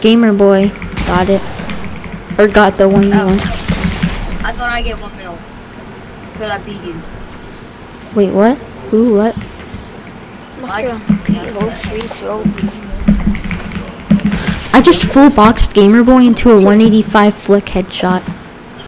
Gamer boy got it. Or got the one Oh. one. I thought I get one mil. Because I beat you. Wait, what? Who? What? I just full boxed Gamer Boy into a 185 flick headshot.